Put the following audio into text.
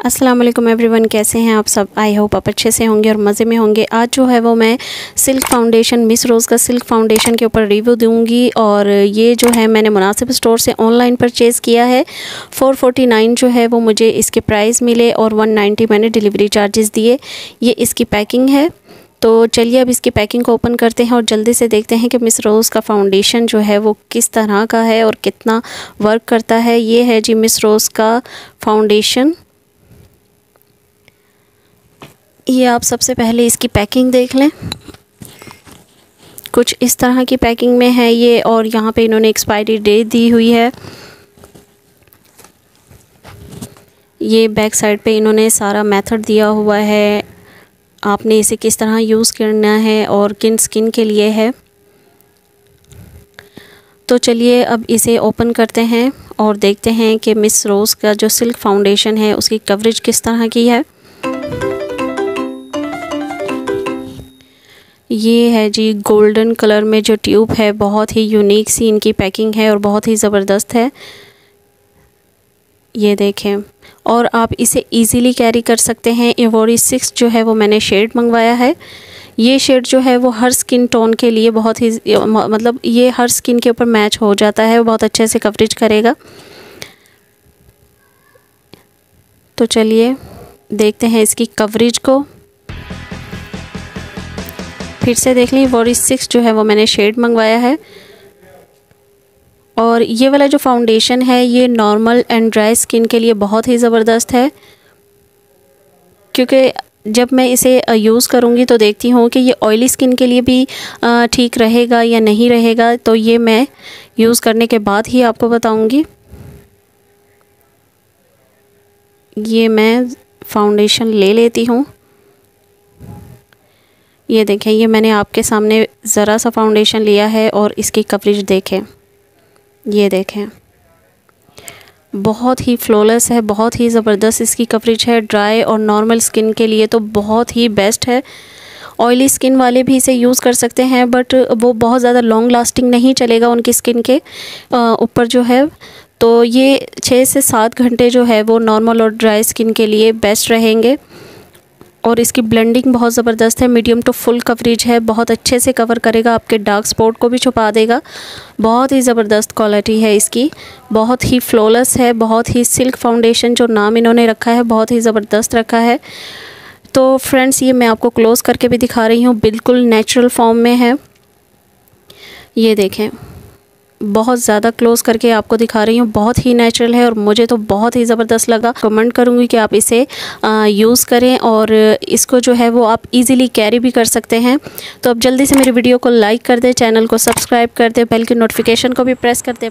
अस्सलाम वालेकुम एवरीवन कैसे हैं आप सब? आई होप आप अच्छे से होंगे और मज़े में होंगे। आज जो है वो मैं सिल्क फाउंडेशन मिस रोज़ का सिल्क फाउंडेशन के ऊपर रिव्यू दूँगी और ये जो है मैंने मुनासिब स्टोर से ऑनलाइन परचेज़ किया है। 449 जो है वो मुझे इसके प्राइस मिले और 190 मैंने डिलीवरी चार्जेस दिए। ये इसकी पैकिंग है। तो चलिए अब इसकी पैकिंग को ओपन करते हैं और जल्दी से देखते हैं कि मिस रोज़ का फाउंडेशन जो है वो किस तरह का है और कितना वर्क करता है। ये है जी मिस रोज़ का फाउंडेशन ये आप सबसे पहले इसकी पैकिंग देख लें। कुछ इस तरह की पैकिंग में है ये और यहाँ पे इन्होंने एक्सपायरी डेट दी हुई है। ये बैक साइड पे इन्होंने सारा मेथड दिया हुआ है। आपने इसे किस तरह यूज़ करना है और किन स्किन के लिए है। तो चलिए अब इसे ओपन करते हैं और देखते हैं कि मिस रोज़ का जो सिल्क फाउंडेशन है उसकी कवरेज किस तरह की है। ये है जी गोल्डन कलर में जो ट्यूब है, बहुत ही यूनिक सी इनकी पैकिंग है और बहुत ही ज़बरदस्त है। ये देखें, और आप इसे इजीली कैरी कर सकते हैं। एवोरी सिक्स जो है वो मैंने शेड मंगवाया है। ये शेड जो है वो हर स्किन टोन के लिए बहुत ही मतलब ये हर स्किन के ऊपर मैच हो जाता है बहुत अच्छे से कवरेज करेगा। तो चलिए देखते हैं इसकी कवरेज को। फिर से देख ली वॉरी सिक्स जो है वो मैंने शेड मंगवाया है। और ये वाला जो फाउंडेशन है, ये नॉर्मल एंड ड्राई स्किन के लिए बहुत ही ज़बरदस्त है। क्योंकि जब मैं इसे यूज़ करूँगी तो देखती हूँ कि ये ऑयली स्किन के लिए भी ठीक रहेगा या नहीं रहेगा। तो ये मैं यूज़ करने के बाद ही आपको बताऊँगी। ये मैं फाउंडेशन ले लेती हूँ। ये देखें, ये मैंने आपके सामने ज़रा सा फाउंडेशन लिया है और इसकी कवरेज देखें। ये देखें। बहुत ही फ्लॉलेस है, बहुत ही ज़बरदस्त इसकी कवरेज है। ड्राई और नॉर्मल स्किन के लिए तो बहुत ही बेस्ट है। ऑयली स्किन वाले भी इसे यूज़ कर सकते हैं बट वो बहुत ज़्यादा लॉन्ग लास्टिंग नहीं चलेगा उनकी स्किन के ऊपर जो है। तो ये छः से सात घंटे जो है वो नॉर्मल और ड्राई स्किन के लिए बेस्ट रहेंगे। और इसकी ब्लेंडिंग बहुत ज़बरदस्त है मीडियम टू फुल कवरेज है, बहुत अच्छे से कवर करेगा, आपके डार्क स्पॉट को भी छुपा देगा। बहुत ही ज़बरदस्त क्वालिटी है इसकी, बहुत ही फ्लॉलेस है, बहुत ही सिल्क फाउंडेशन जो नाम इन्होंने रखा है, बहुत ही ज़बरदस्त रखा है। तो फ्रेंड्स ये मैं आपको क्लोज़ करके भी दिखा रही हूँ, बिल्कुल नेचुरल फॉर्म में है। ये देखें। बहुत ज़्यादा क्लोज़ करके आपको दिखा रही हूँ। बहुत ही नेचुरल है और मुझे तो बहुत ही ज़बरदस्त लगा। कमेंट करूँगी कि आप इसे यूज़ करें और इसको जो है वो आप इजीली कैरी भी कर सकते हैं। तो अब जल्दी से मेरी वीडियो को लाइक कर दें चैनल को सब्सक्राइब कर दें बेल की नोटिफिकेशन को भी प्रेस कर दें।